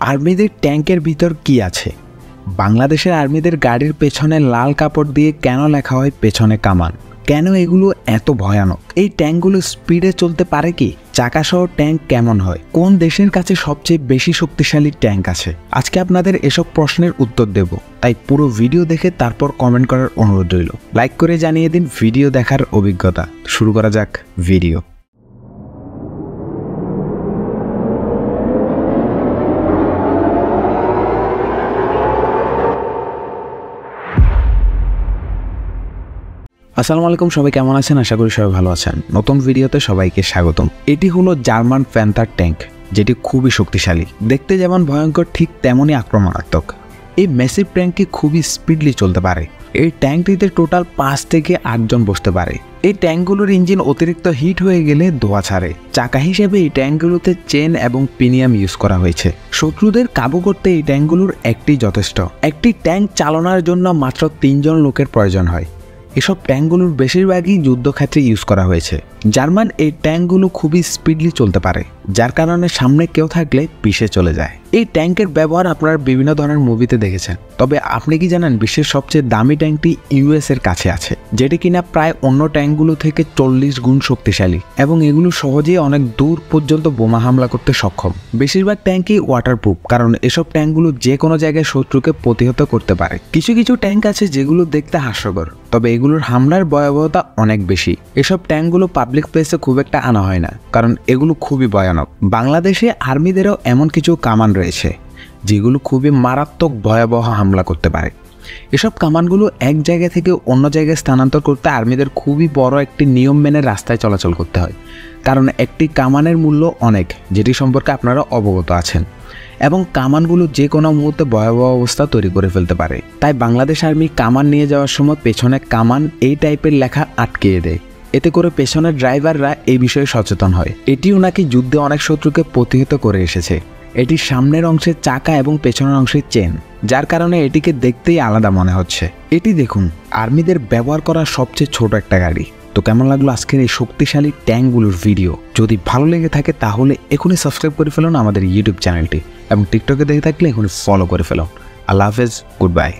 আর্মিদের ট্যাঙ্কের ভিতর কি আছে? বাংলাদেশের আর্মিদের গাড়ির পেছনে লাল কাপড় দিয়ে কেন লেখা হয় পেছনে কামান? কেন এগুলো এত ভয়ানক? এই ট্যাঙ্কগুলো স্পিডে চলতে পারে কি? চাকাসহ ট্যাঙ্ক কেমন হয়? কোন দেশের কাছে সবচেয়ে বেশি শক্তিশালী ট্যাঙ্ক আছে? আজকে আপনাদের এসব প্রশ্নের উত্তর দেব। তাই পুরো ভিডিও দেখে তারপর কমেন্ট করার অনুরোধ রইল। লাইক করে জানিয়ে দিন ভিডিও দেখার অভিজ্ঞতা। শুরু করা যাক ভিডিও। আসসালামু আলাইকুম, সবাই কেমন আছেন? আশা করি সবাই ভালো আছেন। নতুন ভিডিওতে সবাইকে স্বাগতম। এটি হলো জার্মান প্যান্থার ট্যাঙ্ক, যেটি খুবই শক্তিশালী। দেখতে যেমন ভয়ঙ্কর, ঠিক তেমনই আক্রমণাত্মক। এই মেসিভ ট্যাঙ্কটি খুবই স্পিডলি চলতে পারে। এই ট্যাঙ্কটিতে টোটাল পাঁচ থেকে আটজন বসতে পারে। এই ট্যাঙ্কগুলোর ইঞ্জিন অতিরিক্ত হিট হয়ে গেলে ধোয়া ছাড়ে। চাকা হিসেবে এই ট্যাঙ্কগুলোতে চেন এবং পিনিয়াম ইউজ করা হয়েছে। শত্রুদের কাবু করতে এই ট্যাঙ্কগুলোর একটি যথেষ্ট। একটি ট্যাঙ্ক চালানোর জন্য মাত্র তিনজন লোকের প্রয়োজন হয়। এসব ট্যাঙ্কগুলোর বেশিরভাগই যুদ্ধক্ষেত্রে ইউজ করা হয়েছে। জার্মান এই ট্যাঙ্কগুলো খুবই স্পিডলি চলতে পারে, যার কারণে সামনে কেউ থাকলে পিষে চলে যায়। এই ট্যাঙ্কের ব্যবহার আপনারা বিভিন্ন ধরনের মুভিতে দেখেছেন। তবে আপনি কি জানেন বিশ্বের সবচেয়ে দামি ট্যাঙ্কটি ইউএস এর কাছে আছে, যেটি কিনা প্রায় অন্য ট্যাঙ্কগুলো থেকে চল্লিশ গুণ শক্তিশালী এবং এগুলো সহজেই অনেক দূর পর্যন্ত বোমা হামলা করতে সক্ষম। বেশিরভাগ ট্যাঙ্কই ওয়াটারপ্রুফ কারণ এসব ট্যাঙ্কগুলো যে কোনো জায়গায় শত্রুকে প্রতিহত করতে পারে। কিছু কিছু ট্যাঙ্ক আছে যেগুলো দেখতে হাস্যকর, তবে এগুলোর হামলার ভয়াবহতা অনেক বেশি। এসব ট্যাঙ্কগুলো পাবলিক প্লেসে খুব একটা আনা হয় না, কারণ এগুলো খুবই ভয়ানক। বাংলাদেশে আর্মিদেরও এমন কিছু কামান রয়েছে, যেগুলো খুবই মারাত্মক ভয়াবহ হামলা করতে পারে। এসব কামানগুলো এক জায়গা থেকে অন্য জায়গায় স্থানান্তর করতে আর্মিদের খুবই বড় একটি নিয়ম মেনে রাস্তায় চলাচল করতে হয়। কারণ একটি কামানের মূল্য অনেক, যেটি সম্পর্কে আপনারা অবগত আছেন। এবং কামানগুলো যে কোনো মুহূর্তে ভয়াবহ অবস্থা তৈরি করে ফেলতে পারে। তাই বাংলাদেশ আর্মি কামান নিয়ে যাওয়ার সময় পেছনে কামান এই টাইপের লেখা আটকিয়ে দেয়। এতে করে পেছনের ড্রাইভাররা এই বিষয়ে সচেতন হয়। এটিও নাকি যুদ্ধে অনেক শত্রুকে প্রতিহত করে এসেছে। এটির সামনের অংশের চাকা এবং পেছনের অংশের চেন, যার কারণে এটিকে দেখতেই আলাদা মনে হচ্ছে। এটি দেখুন, আর্মিদের ব্যবহার করা সবচেয়ে ছোট একটা গাড়ি। তো কেমন লাগল আজকের এই শক্তিশালী ট্যাঙ্কগুলোর ভিডিও? যদি ভালো লেগে থাকে তাহলে এখনই সাবস্ক্রাইব করে ফেলুন আমাদের ইউটিউব চ্যানেলটি এবং টিকটকে দেখে থাকলে এখনই ফলো করে ফেলুন। আল্লাহ হাফেজ গুড বাই